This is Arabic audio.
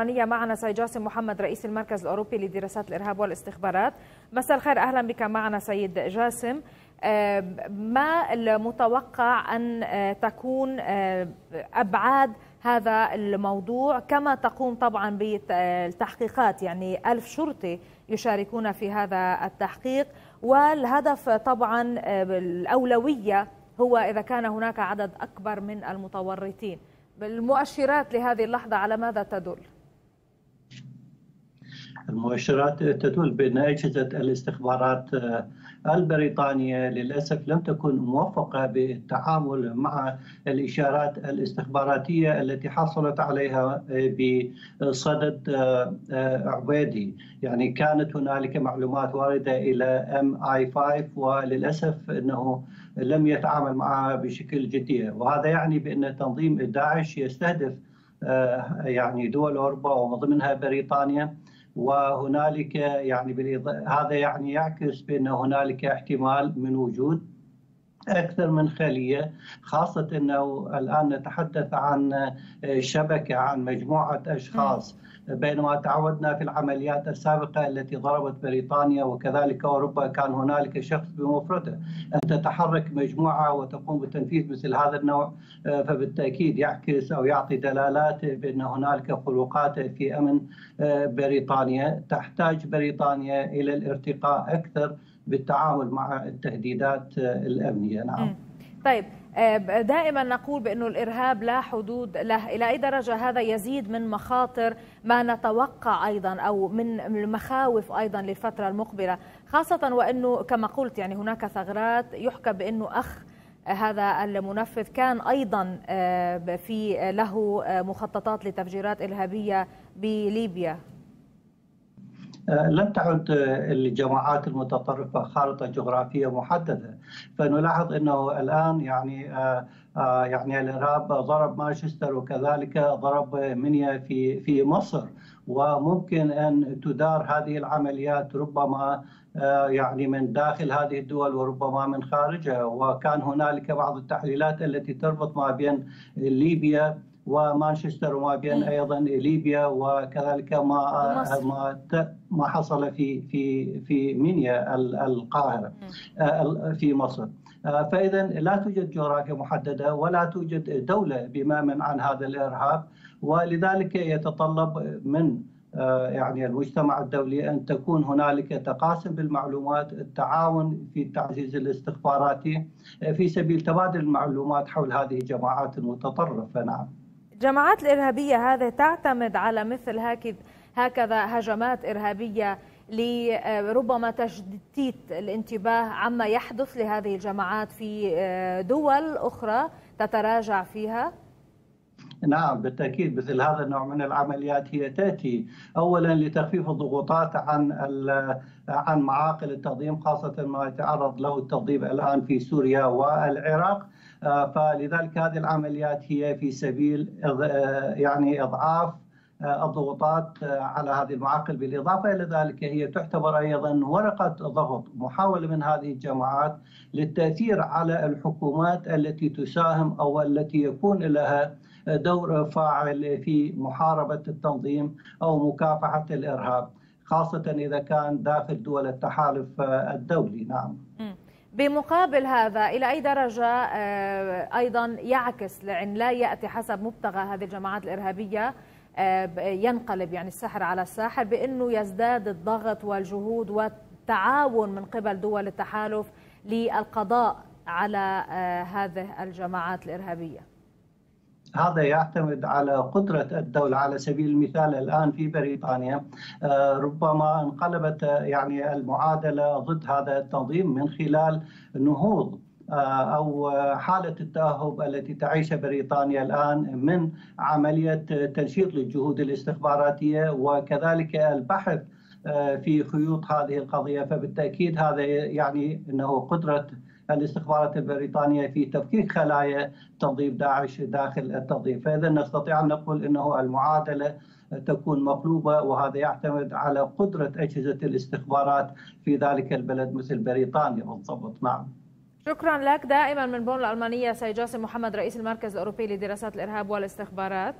معنا سيد جاسم محمد رئيس المركز الأوروبي لدراسات الإرهاب والاستخبارات. مساء الخير أهلا بك معنا سيد جاسم. ما المتوقع أن تكون أبعاد هذا الموضوع؟ كما تقوم طبعا بالتحقيقات يعني ألف شرطي يشاركون في هذا التحقيق. والهدف طبعا الأولوية هو إذا كان هناك عدد أكبر من المتورطين. المؤشرات لهذه اللحظة على ماذا تدل؟ المؤشرات تدل بأن أجهزة الاستخبارات آه، البريطانية للأسف لم تكن موفقة بالتعامل مع الإشارات الاستخباراتية التي حصلت عليها آه، بصدد آه، عبيدي. يعني كانت هنالك معلومات واردة إلى ام اي 5 وللأسف أنه لم يتعامل معها بشكل جدي وهذا يعني بأن تنظيم داعش يستهدف يعني دول أوروبا ومن ضمنها بريطانيا. وهنالك يعني هذا يعني يعكس بأن هنالك احتمال من وجود أكثر من خلية خاصة إنه الآن نتحدث عن شبكة عن مجموعة أشخاص. بينما تعودنا في العمليات السابقة التي ضربت بريطانيا وكذلك أوروبا كان هنالك شخص بمفرده. أن تتحرك مجموعة وتقوم بتنفيذ مثل هذا النوع آه، فبالتأكيد يعكس أو يعطي دلالات بأن هنالك خلوقات في أمن آه، بريطانيا. تحتاج بريطانيا إلى الارتقاء أكثر بالتعامل مع التهديدات آه، الأمنية. نعم. طيب آه، دائما نقول بأنه الإرهاب لا حدود له إلى أي درجة هذا يزيد من مخاطر ما نتوقع أيضا أو من المخاوف أيضا للفترة المقبلة خاصة وأنه كما قلت يعني هناك ثغرات يحكى بأنه أخ هذا المنفذ كان أيضا آه، في له مخططات لتفجيرات إرهابية بليبيا. آه، لم تعد الجماعات المتطرفة خارطة جغرافية محددة. فنلاحظ أنه الآن يعني آه، آه، يعني الإرهاب ضرب مانشستر وكذلك ضرب منيا في في مصر. وممكن أن تدار هذه العمليات ربما يعني من داخل هذه الدول وربما من خارجها. وكان هنالك بعض التحليلات التي تربط ما بين ليبيا ومانشستر وما بين أيضا ليبيا وكذلك ما ما ما حصل في في في مينيا القاهرة آه، في مصر. آه، فاذا لا توجد جغرافيا محددة ولا توجد دولة بماما عن هذا الإرهاب ولذلك يتطلب من آه، يعني المجتمع الدولي أن تكون هنالك تقاسم بالمعلومات، التعاون في التعزيز الاستخباراتي في سبيل تبادل المعلومات حول هذه الجماعات المتطرفة. نعم. الجماعات الإرهابية هذه تعتمد على مثل هكذا هجمات إرهابية لربما تشتيت الانتباه عما يحدث لهذه الجماعات في آه، دول أخرى تتراجع فيها؟ نعم بالتأكيد مثل هذا النوع من العمليات هي تأتي. اولا لتخفيف الضغوطات عن عن معاقل التنظيم خاصة ما يتعرض له التنظيم الآن في سوريا والعراق. آه، فلذلك هذه العمليات هي في سبيل آه، يعني إضعاف الضغوطات على هذه المعاقل. بالإضافة إلى ذلك هي تعتبر أيضا ورقة ضغط محاولة من هذه الجماعات للتأثير على الحكومات التي تساهم أو التي يكون لها دور فاعل في محاربة التنظيم أو مكافحة الإرهاب خاصة إذا كان داخل دول التحالف الدولي. نعم. بمقابل هذا إلى أي درجة آه، أيضا يعكس لأن لا يأتي حسب مبتغى هذه الجماعات الإرهابية آه، ينقلب يعني السحر على الساحر بأنه يزداد الضغط والجهود والتعاون من قبل دول التحالف للقضاء على آه، هذه الجماعات الإرهابية. هذا يعتمد على قدرة الدولة على سبيل المثال الآن في بريطانيا آه، ربما انقلبت يعني المعادلة ضد هذا التنظيم من خلال نهوض آه، أو حالة التأهب التي تعيشها بريطانيا الآن من عملية تنشيط للجهود الاستخباراتية وكذلك البحث آه، في خيوط هذه القضية. فبالتأكيد هذا يعني إنه قدرة الاستخبارات البريطانية في تفكيك خلايا تنظيم داعش داخل التنظيم فإذا نستطيع أن نقول أنه المعادلة تكون مقلوبة وهذا يعتمد على قدرة أجهزة الاستخبارات في ذلك البلد مثل بريطانيا بالضبط. نعم. شكرا لك. دائما من بون الألمانية سيد جاسم محمد رئيس المركز الأوروبي لدراسات الإرهاب والاستخبارات.